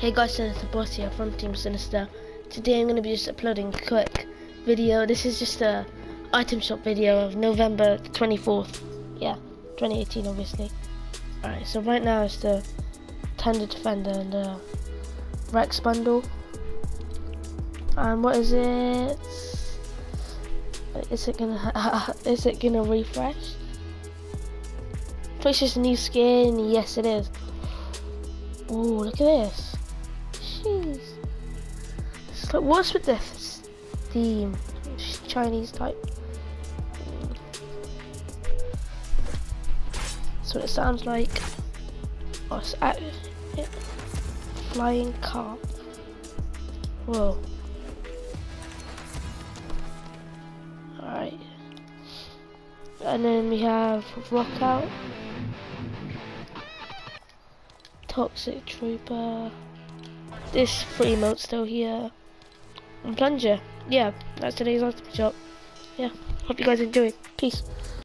Hey guys, the boss here from Team Sinister. Today I'm going to be just uploading a quick video. This is just a item shop video of November 24th. Yeah, 2018 obviously. Alright, so right now it's the Tender Defender and the Rex bundle. And what is it? Is it gonna is it gonna refresh? It's just a new skin. Yes, it is. Oh, look at this. Like, what's with this theme? Chinese type. That's what it sounds like. Oh, it's at, yeah. Flying car. Whoa. Alright. And then we have Rock Out. Toxic Trooper. This free mode still here. And Plunger. Yeah, that's today's item shop. Yeah, hope you guys enjoy. Peace.